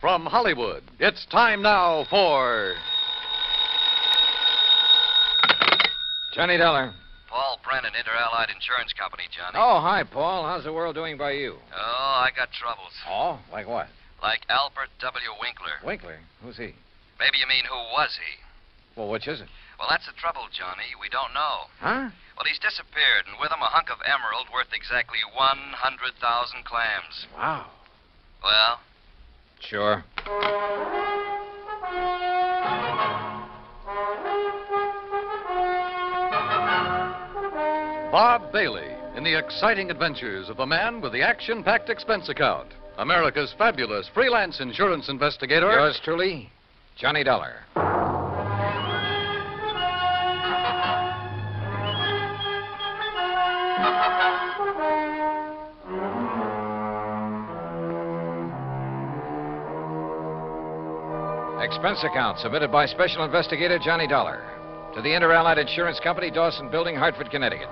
From Hollywood, it's time now for. Johnny Dollar. Paul Brennan, Inter-Allied Insurance Company, Johnny. Oh, hi, Paul. How's the world doing by you? Oh, I got troubles. Oh, like what? Like Albert W. Winkler. Winkler. Who's he? Maybe you mean who was he? Well, which is it? Well, that's the trouble, Johnny. We don't know. Huh? Well, he's disappeared, and with him a hunk of emerald worth exactly 100,000 clams. Wow. Well, Sure. Bob Bailey in the exciting adventures of the man with the action packed expense account. America's fabulous freelance insurance investigator. Yours truly, Johnny Dollar. Expense account submitted by Special Investigator Johnny Dollar to the Inter Allied Insurance Company, Dawson Building, Hartford, Connecticut.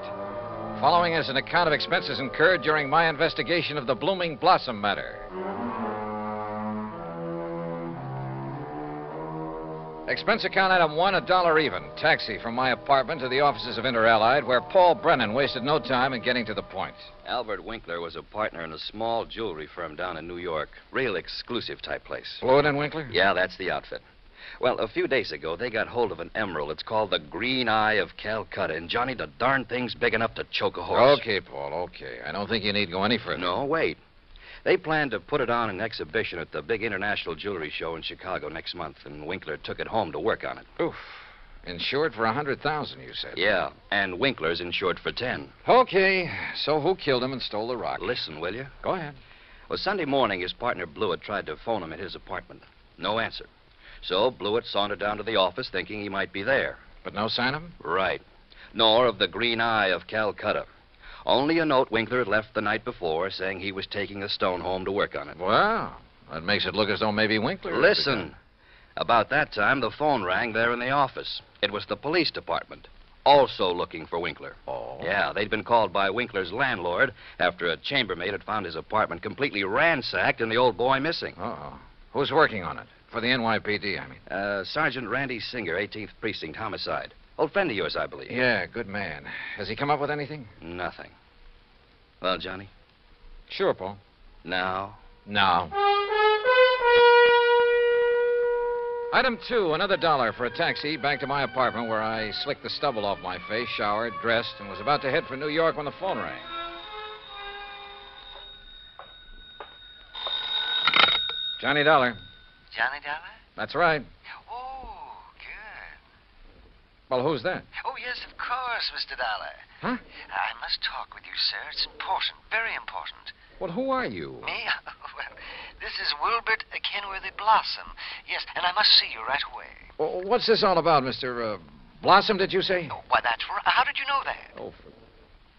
Following is an account of expenses incurred during my investigation of the Blooming Blossom matter. Expense account item one, a dollar even. Taxi from my apartment to the offices of Inter Allied, where Paul Brennan wasted no time in getting to the point. Albert Winkler was a partner in a small jewelry firm down in New York. Real exclusive type place. Blewett and Winkler? Yeah, that's the outfit. Well, a few days ago, they got hold of an emerald. It's called the Green Eye of Calcutta. And, Johnny, the darn thing's big enough to choke a horse. Okay, Paul, okay. I don't think you need go any further. No, wait. They planned to put it on an exhibition at the big international jewelry show in Chicago next month, and Winkler took it home to work on it. Oof. Insured for a hundred thousand, you said. Yeah, and Winkler's insured for ten. Okay. So who killed him and stole the rock? Listen, will you? Go ahead. Well, Sunday morning, his partner Blewett tried to phone him at his apartment. No answer. So Blewett sauntered down to the office thinking he might be there. But no sign of him? Right. Nor of the Green Eye of Calcutta. Only a note Winkler had left the night before saying he was taking the stone home to work on it. Well, that makes it look as though maybe Winkler. Listen. About that time, the phone rang there in the office. It was the police department, also looking for Winkler. Oh. Yeah, they'd been called by Winkler's landlord after a chambermaid had found his apartment completely ransacked and the old boy missing. Uh oh. Who's working on it? For the NYPD, I mean. Uh, Sergeant Randy Singer, 18th Precinct, homicide. Old friend of yours, I believe. Yeah, good man. Has he come up with anything? Nothing. Well, Johnny, Sure, Paul. now. Now. Item two, another dollar for a taxi back to my apartment where I slicked the stubble off my face, showered, dressed, and was about to head for New York when the phone rang. Johnny Dollar. Johnny Dollar? That's right. Well, who's that? Oh, yes, of course, Mr. Dollar. Huh? I must talk with you, sir. It's important, very important. Well, who are you? Me? well, this is Wilbert Kenworthy Blossom. Yes, and I must see you right away. Well, what's this all about, Mr. Uh, Blossom, did you say? Oh, why, that's right. How did you know that? Oh, for...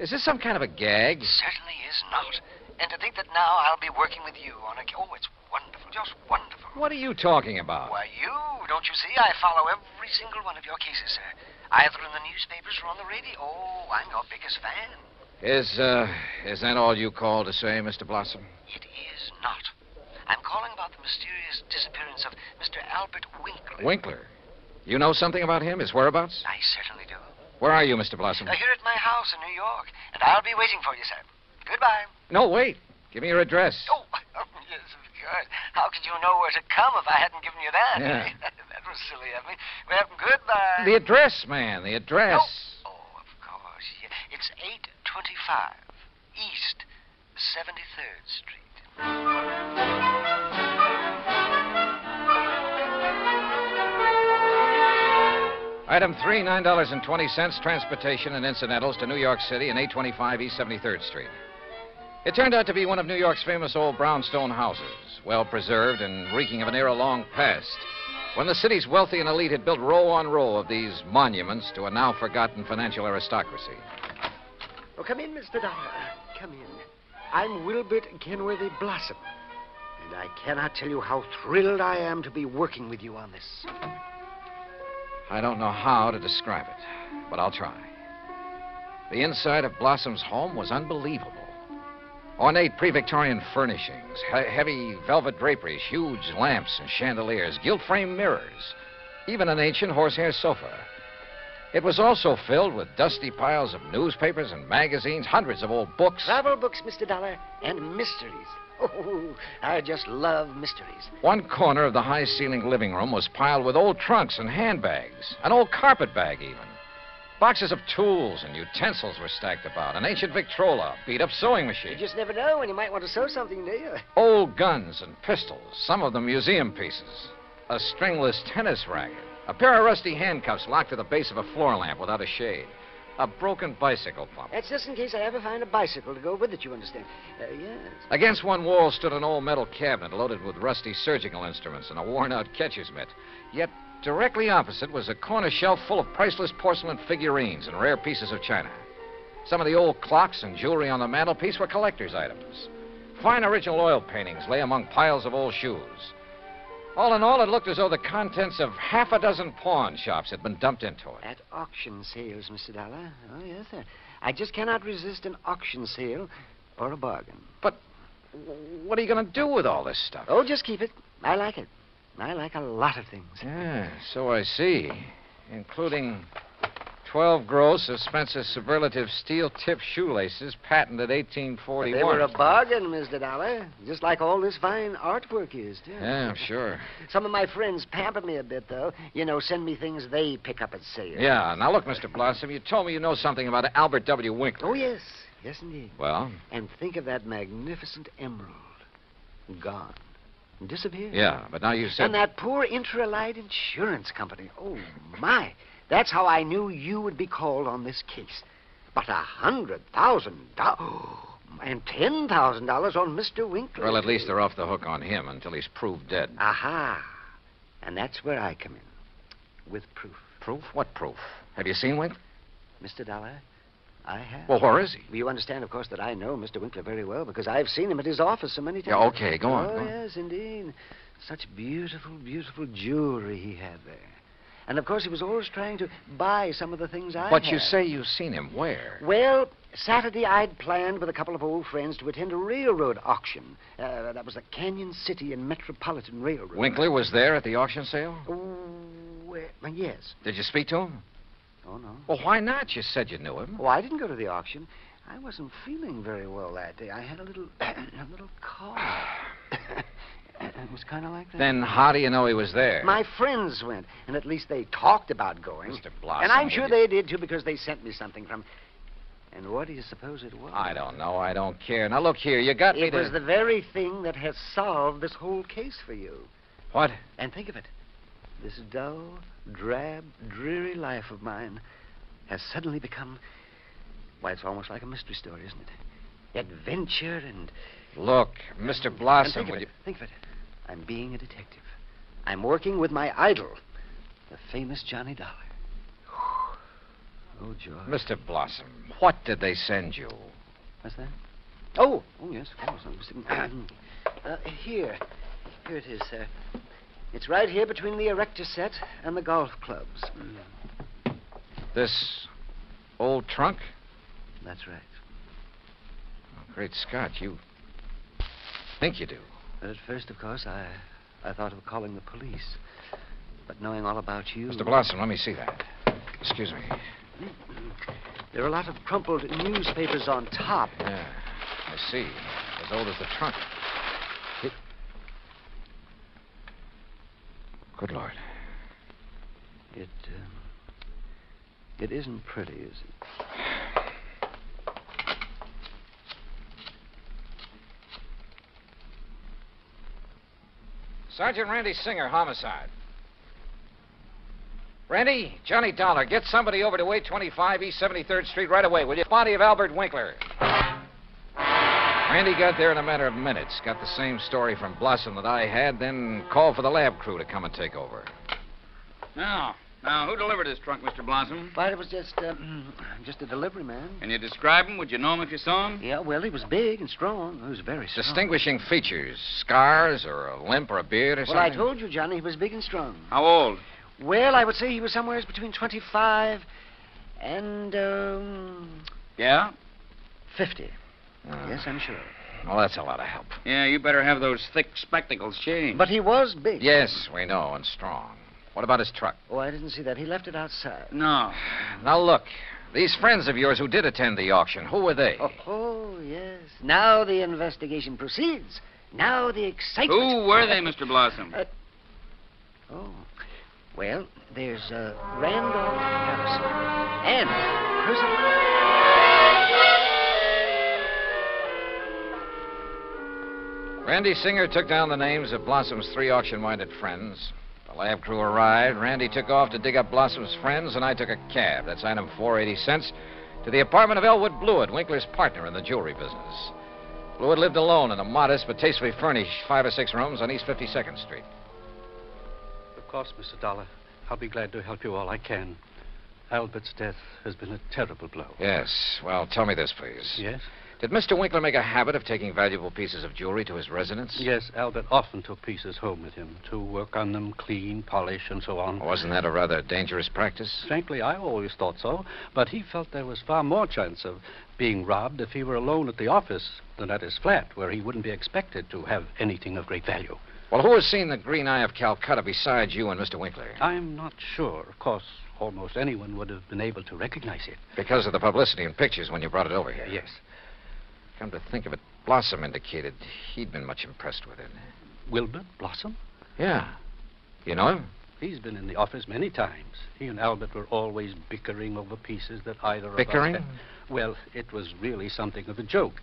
is this some kind of a gag? Certainly is not. And to think that now I'll be working with you on a. Oh, it's wonderful, just wonderful. What are you talking about? Why, you, don't you see? I follow every single one of your cases, sir. Either in the newspapers or on the radio. Oh, I'm your biggest fan. Is, uh, is that all you call to say, Mr. Blossom? It is not. I'm calling about the mysterious disappearance of Mr. Albert Winkler. Winkler. You know something about him, his whereabouts? I certainly do. Where are you, Mr. Blossom? Uh, here at my house in New York, and I'll be waiting for you, sir. Goodbye. No, wait. Give me your address. Oh, yes, course. How could you know where to come if I hadn't given you that? Yeah. that was silly of me. Well, goodbye. The address, man, the address. Oh, oh, of course. Yeah. It's 825 East 73rd Street. Item three, $9.20, transportation and incidentals to New York City and 825 East 73rd Street. It turned out to be one of New York's famous old brownstone houses, well preserved and reeking of an era long past, when the city's wealthy and elite had built row on row of these monuments to a now forgotten financial aristocracy. Oh, come in, Mr. Dollar. Uh, come in. I'm Wilbert Kenworthy Blossom, and I cannot tell you how thrilled I am to be working with you on this. I don't know how to describe it, but I'll try. The inside of Blossom's home was unbelievable. Ornate pre Victorian furnishings, he- heavy velvet draperies, huge lamps and chandeliers, gilt framed mirrors, even an ancient horsehair sofa. It was also filled with dusty piles of newspapers and magazines, hundreds of old books. Travel books, Mr. Dollar, and mysteries. Oh, I just love mysteries. One corner of the high ceilinged living room was piled with old trunks and handbags, an old carpet bag, even. Boxes of tools and utensils were stacked about, an ancient Victrola, beat up sewing machine. You just never know when you might want to sew something, do you? old guns and pistols, some of them museum pieces, a stringless tennis racket, a pair of rusty handcuffs locked to the base of a floor lamp without a shade, a broken bicycle pump. That's just in case I ever find a bicycle to go with it, you understand. Uh, yes. Against one wall stood an old metal cabinet loaded with rusty surgical instruments and a worn out catcher's mitt. Yet directly opposite was a corner shelf full of priceless porcelain figurines and rare pieces of china. Some of the old clocks and jewelry on the mantelpiece were collector's items. Fine original oil paintings lay among piles of old shoes. All in all, it looked as though the contents of half a dozen pawn shops had been dumped into it. At auction sales, Mr. Dollar. Oh, yes, sir. I just cannot resist an auction sale or a bargain. But what are you going to do with all this stuff? Oh, just keep it. I like it. I like a lot of things. Yeah, so I see. Including 12 gross of Spencer's superlative steel tip shoelaces, patented But 1841. they were a bargain, Mr. Dollar. Just like all this fine artwork is, too. Yeah, I'm sure. Some of my friends pamper me a bit, though. You know, send me things they pick up at sale. Yeah, now look, Mr. Blossom, you told me you know something about Albert W. Winkler. Oh, yes. Yes, indeed. Well, And think of that magnificent emerald. Gone. Disappeared. yeah, but now you said. And that poor Inter Allied Insurance Company. Oh, my. That's how I knew you would be called on this case. But a hundred thousand dollars. And ten thousand dollars on Mr. Winkler. Well, at least they're off the hook on him until he's proved dead. Aha. And that's where I come in. With proof. Proof? What proof? Have you seen Winkler? Mr. Dollar, I have. Well, where is he? You understand, of course, that I know Mr. Winkler very well because I've seen him at his office so many times. Yeah, okay, go on, Oh, go on. yes, indeed. Such beautiful, beautiful jewelry he had there. And, of course, he was always trying to buy some of the things I But you say you've seen him where? Well, Saturday I'd planned with a couple of old friends to attend a railroad auction. Uh, that was the Canyon City and Metropolitan Railroad. Winkler was there at the auction sale? Oh, well, yes. Did you speak to him? Oh, no. Well, why not? You said you knew him. Oh, I didn't go to the auction. I wasn't feeling very well that day. I had a little, a little cough. it was kind of like that. Then how do you know he was there? My friends went, and at least they talked about going. Mr. Blossom. and I'm sure they did too because they sent me something from. And what do you suppose it was? I don't know. I don't care. Now look here. You got me It to. was the very thing that has solved this whole case for you. What? And think of it. This dull, drab, dreary life of mine has suddenly become. Why, it's almost like a mystery story, isn't it? Adventure and. Look, Mr. and Blossom, think of it. you? Think of it. I'm being a detective. I'm working with my idol, the famous Johnny Dollar. Oh, George. Mr. Blossom, what did they send you? What's that? Oh, oh yes, of course. Uh, here, here it is, sir. It's right here between the erector set and the golf clubs. Mm, This old trunk? that's right. Oh, great Scott, you think you do. But at first, of course, I, I thought of calling the police. But knowing all about you, Mr. Blossom, let me see that. Excuse me. there are a lot of crumpled newspapers on top. Yeah, I see. As old as the trunk. It- Good Lord. It, um, it isn't pretty, is it? Sergeant Randy Singer, homicide. Randy, Johnny Dollar, get somebody over to 825 East 73rd Street right away, will you? Body of Albert Winkler. Randy got there in a matter of minutes, got the same story from Blossom that I had, then called for the lab crew to come and take over. Now, now, who delivered this trunk, Mr. Blossom? But it was just, um, just a delivery man. Can you describe him? Would you know him if you saw him? Yeah, well, he was big and strong. He was very strong. Distinguishing features, scars, or a limp or a beard or Well, something? Well, I told you, Johnny, he was big and strong. How old? Well, I would say he was somewhere between 25 and, um, Yeah? 50. Uh, Yes, I'm sure. Well, that's a lot of help. Yeah, you better have those thick spectacles changed. But he was big. Yes, we know, and strong. What about his truck? Oh, I didn't see that. He left it outside. No. Now, look. These friends of yours who did attend the auction, who were they? Oh, oh, yes. Now the investigation proceeds. Now the excitement. Who were they, Mr. Blossom? Uh, Oh. Well, there's uh, Randolph Harrison and Percival. Randy Singer took down the names of Blossom's three auction minded friends. The lab crew arrived. Randy took off to dig up Blossom's friends, and I took a cab. That's item 480 cents. To the apartment of Elwood Blewett, Winkler's partner in the jewelry business. Blewett lived alone in a modest but tastefully furnished five or six rooms on East 52nd Street. Of course, Mr. Dollar. I'll be glad to help you all I can. Albert's death has been a terrible blow. Yes. Well, tell me this, please. Yes? Did Mr. Winkler make a habit of taking valuable pieces of jewelry to his residence? Yes, Albert often took pieces home with him to work on them, clean, polish, and so on. Wasn't that a rather dangerous practice? Frankly, I always thought so, but he felt there was far more chance of being robbed if he were alone at the office than at his flat, where he wouldn't be expected to have anything of great value. Well, who has seen the Green Eye of Calcutta besides you and Mr. Winkler? I'm not sure. Of course, almost anyone would have been able to recognize it. Because of the publicity and pictures when you brought it over here. Yes. Come to think of it, Blossom indicated he'd been much impressed with it. Wilbert Blossom? Yeah. You know him? He's been in the office many times. He and Albert were always bickering over pieces that either of Bickering? us. had- Well, it was really something of a joke.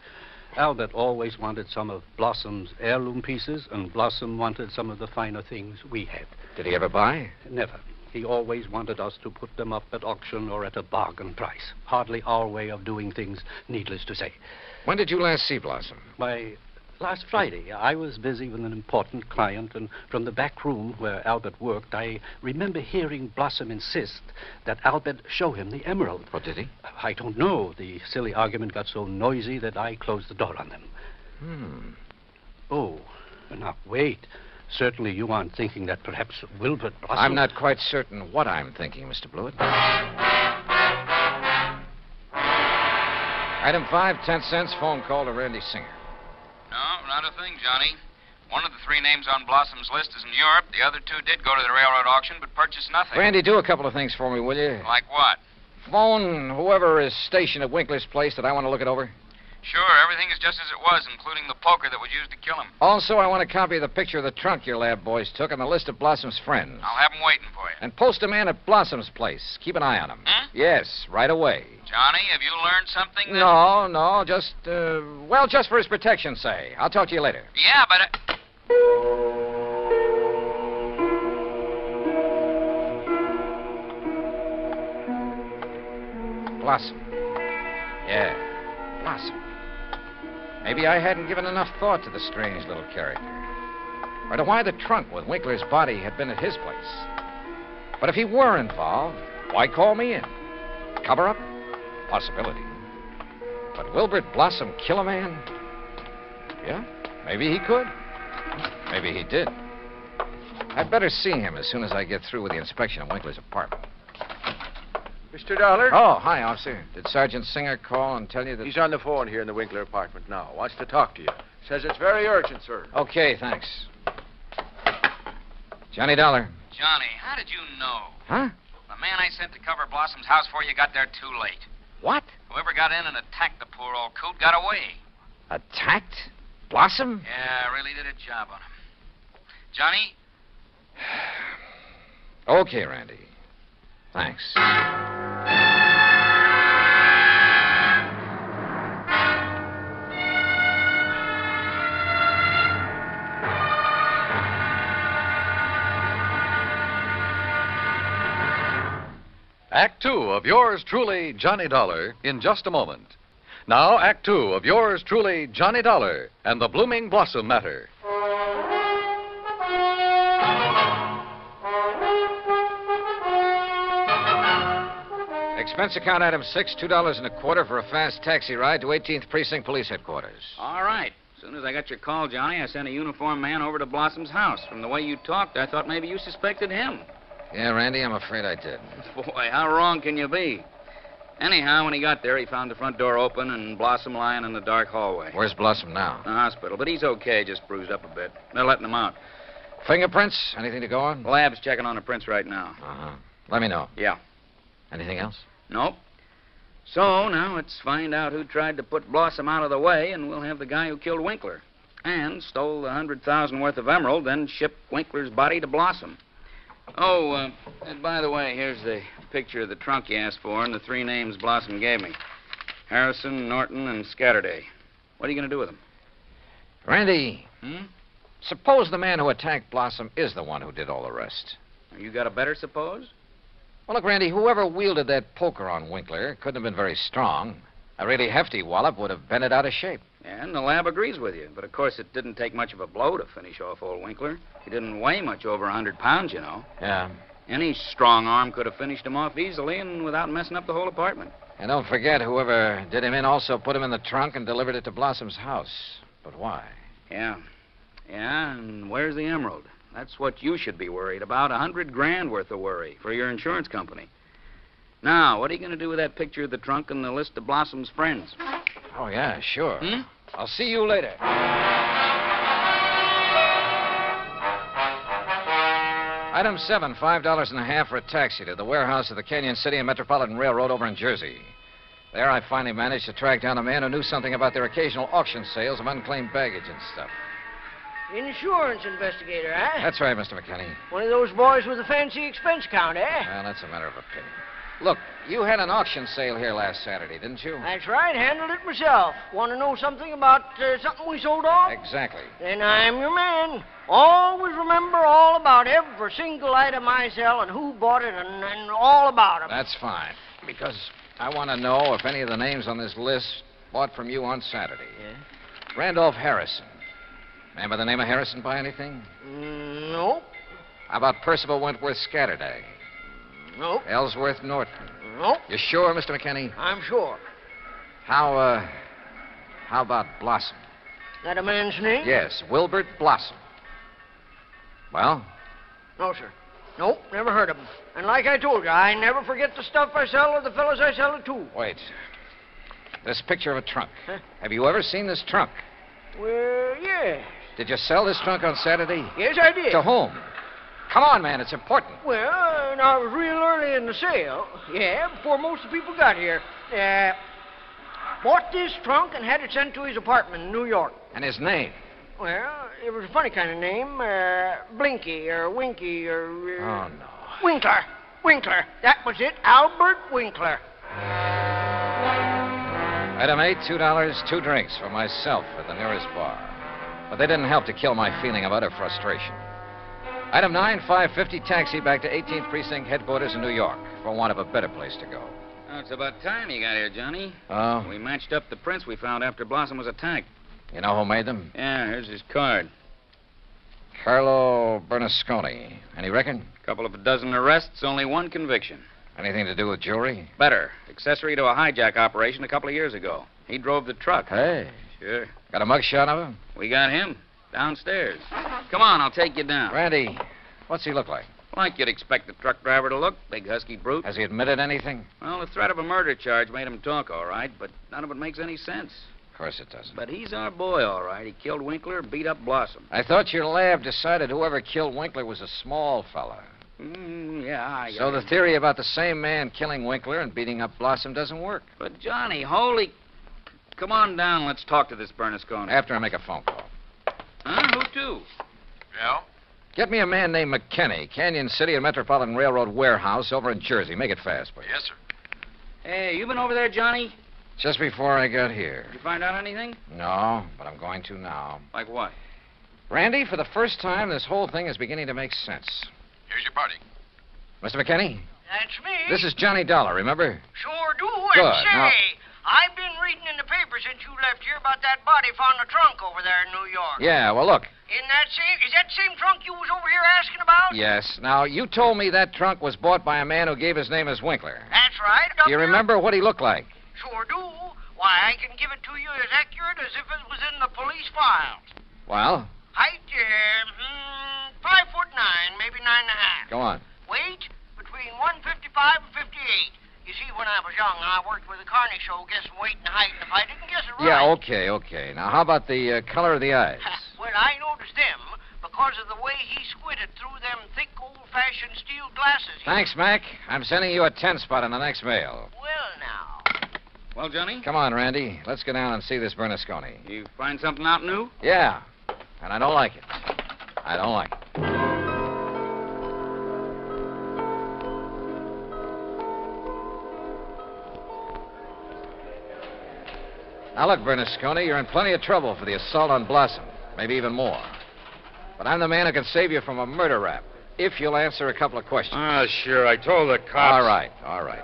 Albert always wanted some of Blossom's heirloom pieces, and Blossom wanted some of the finer things we had. Did he ever buy? Never. He always wanted us to put them up at auction or at a bargain price. Hardly our way of doing things, needless to say. When did you last see Blossom? Why, last Friday, I was busy with an important client, and from the back room where Albert worked, I remember hearing Blossom insist that Albert show him the emerald. What did he? I don't know. The silly argument got so noisy that I closed the door on them. Hmm. Oh, now wait. Certainly you aren't thinking that perhaps Wilbert Blossom. I'm not quite certain what I'm thinking, Mr. Blewett. Item five, ten cents, phone call to Randy Singer. No, not a thing, Johnny. One of the three names on Blossom's list is in Europe. The other two did go to the railroad auction, but purchased nothing. Randy, do a couple of things for me, will you? Like what? Phone whoever is stationed at Winkler's place that I want to look it over. Sure, everything is just as it was, including the poker that was used to kill him. Also, I want a copy of the picture of the trunk your lab boys took and the list of Blossom's friends. I'll have 'em waiting for you. And post a man at Blossom's place. Keep an eye on him. Yes, right away. Johnny, have you learned something? That... No, no, just, uh, well, just for his protection, say. I'll talk to you later. Yeah, but. Uh... Blossom. Yeah, Blossom. Maybe I hadn't given enough thought to the strange little character. Or to why the trunk with Winkler's body had been at his place. But if he were involved, why call me in? Cover up? Possibility. But Wilbert Blossom kill a man? Yeah, maybe he could. Maybe he did. I'd better see him as soon as I get through with the inspection of Winkler's apartment. Mr. Dollar? Oh, hi, officer. Did Sergeant Singer call and tell you that. He's on the phone here in the Winkler apartment now. Wants to talk to you. Says it's very urgent, sir. Okay, thanks. Johnny Dollar. Johnny, how did you know? Huh? The man I sent to cover Blossom's house for you got there too late. What? Whoever got in and attacked the poor old coot got away. Attacked? Blossom? Yeah, I really did a job on him. Johnny, Okay, Randy. Thanks. Act two of yours truly, Johnny Dollar, in just a moment. Now, Act two of yours truly, Johnny Dollar, and the Blooming Blossom Matter. Expense account item six, two dollars and a quarter for a fast taxi ride to 18th Precinct Police Headquarters. All right. As soon as I got your call, Johnny, I sent a uniformed man over to Blossom's house. From the way you talked, I thought maybe you suspected him. Yeah, Randy, I'm afraid I did. Boy, how wrong can you be? Anyhow, when he got there, he found the front door open and Blossom lying in the dark hallway. Where's Blossom now? In The hospital, but he's okay, just bruised up a bit. They're letting him out. Fingerprints? Anything to go on? The lab's checking on the prints right now. Uh huh. Let me know. Yeah. Anything else? Nope. So now let's find out who tried to put Blossom out of the way, and we'll have the guy who killed Winkler and stole the hundred thousand worth of emerald, then shipped Winkler's body to Blossom. Oh, uh, and by the way, here's the picture of the trunk you asked for and the three names Blossom gave me: Harrison, Norton, and Scatterday. What are you going to do with them? Randy, Hmm? suppose the man who attacked Blossom is the one who did all the rest. You got a better suppose? Well, look, Randy, whoever wielded that poker on Winkler couldn't have been very strong. A really hefty wallop would have bent it out of shape. And the lab agrees with you. But of course, it didn't take much of a blow to finish off old Winkler. He didn't weigh much over a hundred pounds, you know. Yeah. Any strong arm could have finished him off easily and without messing up the whole apartment. And don't forget, whoever did him in also put him in the trunk and delivered it to Blossom's house. But why? Yeah. Yeah, and where's the emerald? That's what you should be worried about. A hundred grand worth of worry for your insurance company. Now, what are you going to do with that picture of the trunk and the list of Blossom's friends? Oh, yeah, sure. Hmm? I'll see you later. Item seven, five dollars and a half for a taxi to the warehouse of the Canyon City and Metropolitan Railroad over in Jersey. There I finally managed to track down a man who knew something about their occasional auction sales of unclaimed baggage and stuff. Insurance investigator, eh? That's right, Mr. McKinney. One of those boys with a fancy expense account, eh? Well, that's a matter of opinion. Look, you had an auction sale here last Saturday, didn't you? That's right, handled it myself. Want to know something about uh, something we sold off? Exactly. Then I'm your man. Always remember all about every single item I sell and who bought it and, and all it. That's fine. Because I want to know if any of the names on this list bought from you on Saturday. Yeah? Randolph Harrison. Man by the name of Harrison buy anything? Mm, nope. How about Percival Wentworth Scatterday? Nope. Ellsworth Norton? Nope. You sure, Mr. McKinney? I'm sure. How, uh, how about Blossom? That a man's name? Yes, Wilbert Blossom. Well, No, sir. Nope, never heard of him. And like I told you, I never forget the stuff I sell or the fellows I sell it to. wait. This picture of a trunk. Huh? Have you ever seen this trunk? Well, yes. Did you sell this trunk on Saturday? Yes, I did. To whom? Come on, man, it's important. Well, uh, I was real early in the sale. Yeah, before most of the people got here. Uh, bought this trunk and had it sent to his apartment in New York. And his name? Well, it was a funny kind of name. Uh, Blinky or Winky or. Uh, Oh, no. Winkler. Winkler. That was it. Albert Winkler. Item eight, two dollars, two drinks for myself at the nearest bar. But they didn't help to kill my feeling of utter frustration. Item nine, five fifty taxi back to 18th Precinct headquarters in New York for want of a better place to go. Oh, it's about time you got here, Johnny. Oh, We matched up the prints we found after Blossom was attacked. you know who made them? Yeah, here's his card. Carlo Bernasconi. Any reckon? Couple of a dozen arrests, only one conviction. Anything to do with jewelry? Better. Accessory to a hijack operation a couple of years ago. He drove the truck. Hey, Sure. got a mugshot of him? We got him downstairs. Come on, I'll take you down. Randy, what's he look like? Like you'd expect the truck driver to look. Big husky brute. Has he admitted anything? Well, the threat of a murder charge made him talk, all right, but none of it makes any sense. Of course it doesn't. But he's our boy, all right. He killed Winkler, beat up Blossom. I thought your lab decided whoever killed Winkler was a small fella. Mm, yeah, I. So the theory about the same man killing Winkler and beating up Blossom doesn't work. But Johnny, holy. Come on down. Let's talk to this Bernasconi. After I make a phone call. Huh? Yeah? Get me a man named McKinney, Canyon City and Metropolitan Railroad warehouse over in Jersey. Make it fast, please. Yes, sir. Hey, you been over there, Johnny? Just before I got here. Did you find out anything? No, but I'm going to now. Like what? Randy, for the first time, this whole thing is beginning to make sense. Here's your party. Mr. McKinney, That's me. this is Johnny Dollar, remember? Sure do. Good. And say, Now- I've been reading in the paper since you left here about that body found in the trunk over there in New York. Yeah, well, look. In that same, is that same trunk you was over here asking about? Yes. Now, you told me that trunk was bought by a man who gave his name as Winkler. That's right. Do you remember what he looked like? Sure do. Why, I can give it to you as accurate as if it was in the police files. Well, Height, uh, hmm, five foot nine, maybe nine and a half. go on. Weight, between 155 and 58. You see, when I was young, I worked with a carny show, guessing weight and height, and if I didn't guess it right... Yeah, okay, okay. Now, how about the uh, color of the eyes? well, I noticed them because of the way he squinted through them thick, old-fashioned steel glasses. Thanks, Mac. I'm sending you a 10 spot in the next mail. Well, now. Well, Johnny, Come on, Randy. Let's go down and see this Bernasconi. you find something out new? Yeah, and I don't like it. I don't like it. Now, look, Bernasconi, you're in plenty of trouble for the assault on Blossom, maybe even more. But I'm the man who can save you from a murder rap if you'll answer a couple of questions. Ah, sure. I told the cops. All right, all right.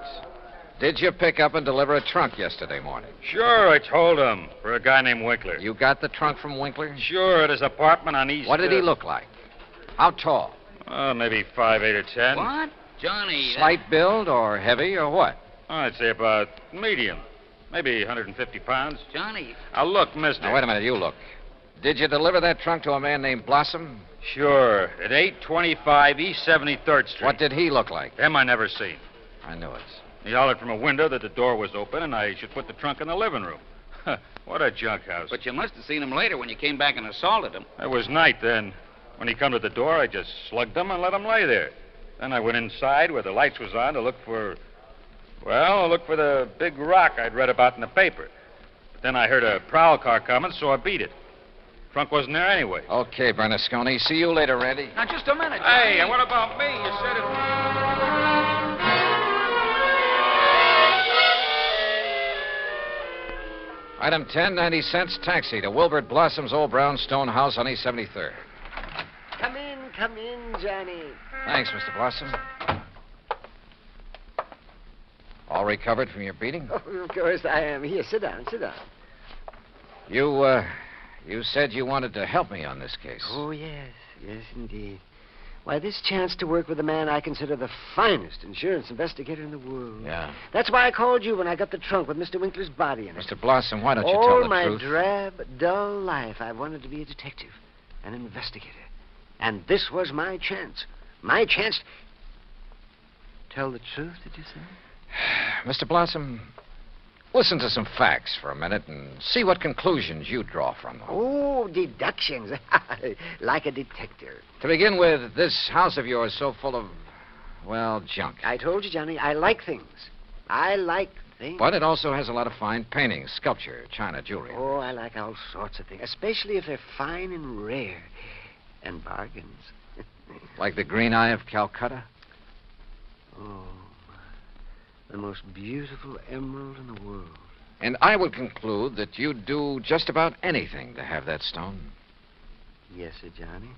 Did you pick up and deliver a trunk yesterday morning? Sure, I told him. For a guy named Winkler. You got the trunk from Winkler? Sure, at his apartment on East. What did he uh, look like? How tall? Oh, maybe five, eight, or ten. What? Johnny. that- Slight build or heavy or what? I'd say about medium. Maybe 150 pounds. Johnny. Now, look, mister. Now, wait a minute, you look. Did you deliver that trunk to a man named Blossom? Sure, at 825 East 73rd Street. What did he look like? Him I never seen. I knew it. He hollered from a window that the door was open and I should put the trunk in the living room. what a junk house. But you must have seen him later when you came back and assaulted him. It was night then. When he come to the door, I just slugged him and let him lay there. Then I went inside where the lights was on to look for, well, to look for the big rock I'd read about in the paper. But then I heard a prowl car coming, so I beat it. Trunk wasn't there anyway. Okay, Bernasconi. See you later, Randy. Now, just a minute. Hey, and what about me? You said it. Item 10, 90 cents taxi to Wilbert Blossom's old brownstone house on East 73rd. Come in, come in, Johnny. Thanks, Mr. Blossom. All recovered from your beating? Oh, of course I am. Here, sit down, sit down. You, uh, you said you wanted to help me on this case. Oh, yes, yes, indeed. Why, this chance to work with a man I consider the finest insurance investigator in the world. Yeah. That's why I called you when I got the trunk with Mr. Winkler's body in it. Mr. Blossom, why don't you All tell the truth? All my drab, dull life, I've wanted to be a detective, an investigator. And this was my chance. My chance. To Tell the truth, did you say? Mr. Blossom, listen to some facts for a minute and see what conclusions you draw from them. Oh, deductions. like a detective. To begin with, this house of yours so full of, well, junk. I told you, Johnny, I like things. I like things. But it also has a lot of fine paintings, sculpture, china, jewelry. Oh, I like all sorts of things, especially if they're fine and rare. And bargains. Like the Green Eye of Calcutta? Oh. The most beautiful emerald in the world. And I would conclude that you'd do just about anything to have that stone. Yes, sir, Johnny.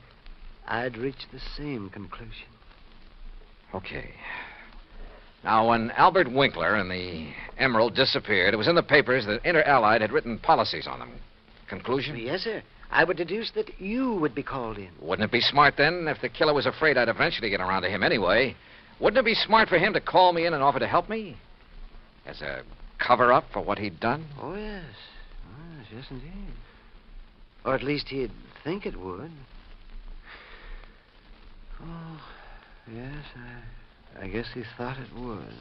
I'd reach the same conclusion. Okay. Now, when Albert Winkler and the emerald disappeared, it was in the papers that Inter Allied had written policies on them. Conclusion? Oh, yes, sir. I would deduce that you would be called in. Wouldn't it be smart then, if the killer was afraid I'd eventually get around to him anyway? Wouldn't it be smart for him to call me in and offer to help me? As a cover up for what he'd done? Oh, yes. Oh, yes, yes, indeed. Or at least he'd think it would. Oh, yes, I, I guess he thought it would.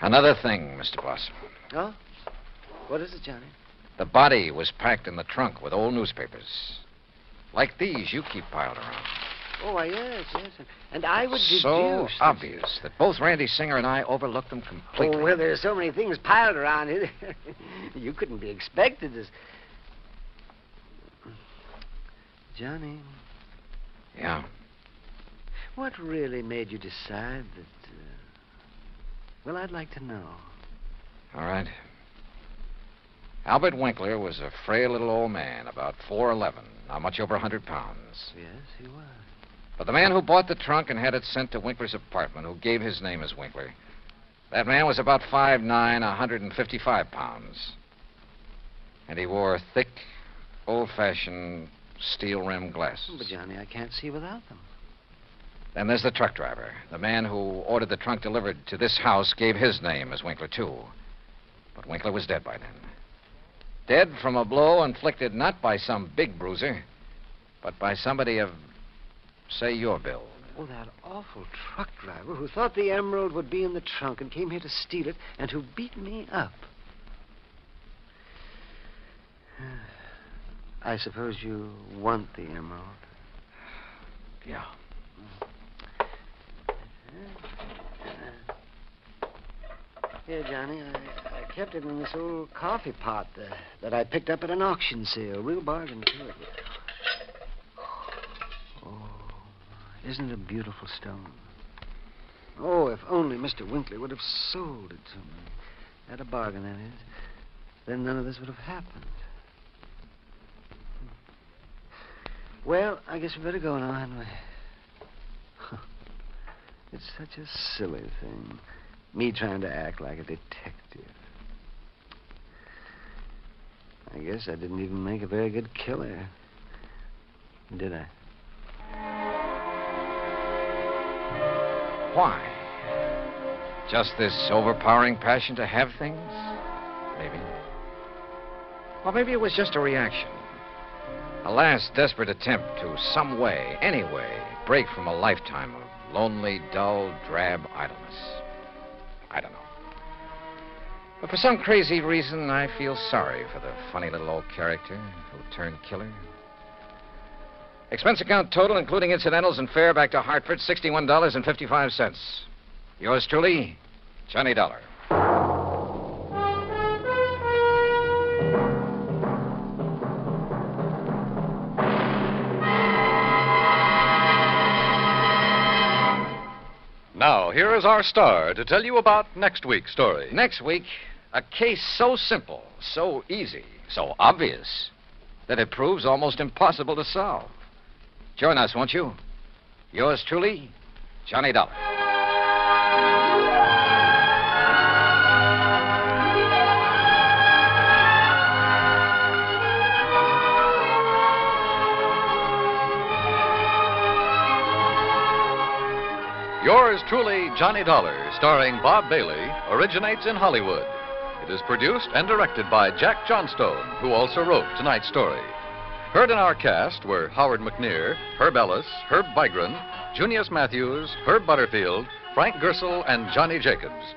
Another thing, Mr. Blossom. Oh? What is it, Johnny? The body was packed in the trunk with old newspapers. Like these you keep piled around. Oh, yes, yes. And, I would deduce. So obvious that both Randy Singer and I overlooked them completely. Oh, well, there's so many things piled around here. you couldn't be expected to... Johnny, Yeah. what really made you decide that. Uh... Well, I'd like to know. All right. Albert Winkler was a frail little old man, about 4'11, not much over a 100 pounds. Yes, he was. But the man who bought the trunk and had it sent to Winkler's apartment, who gave his name as Winkler, that man was about 5'9, 155 pounds. And he wore thick, old fashioned steel rimmed glasses. But, Johnny, I can't see without them. Then there's the truck driver. The man who ordered the trunk delivered to this house gave his name as Winkler, too. But Winkler was dead by then. Dead from a blow inflicted not by some big bruiser, but by somebody of, say, your bill. Oh, that awful truck driver who thought the emerald would be in the trunk and came here to steal it and who beat me up. I suppose you want the emerald. Yeah. Here, Johnny, I, I kept it in this old coffee pot uh, that I picked up at an auction sale. Real bargain, too. Oh, isn't it a beautiful stone? Oh, if only Mr. Winkler would have sold it to me. At a bargain, that is. Then none of this would have happened. Well, I guess we better go now, hadn't we? It's such a silly thing. Me trying to act like a detective. I guess I didn't even make a very good killer. Did I? Why? Just this overpowering passion to have things? Maybe. Or maybe it was just a reaction. A last desperate attempt to, some way, any way, break from a lifetime of lonely, dull, drab idleness. I don't know. But for some crazy reason, I feel sorry for the funny little old character who turned killer. Expense account total, including incidentals and fare back to Hartford, $61.55. Yours truly, Johnny Dollar. Now, here is our star to tell you about next week's story. Next week, a case so simple, so easy, so obvious, that it proves almost impossible to solve. Join us, won't you? Yours truly, Johnny Dollar. Yours truly, Johnny Dollar, starring Bob Bailey, originates in Hollywood. It is produced and directed by Jack Johnstone, who also wrote tonight's story. Heard in our cast were Howard McNear, Herb Ellis, Herb Vigran, Junius Matthews, Herb Butterfield, Frank Gerstle, and Johnny Jacobs.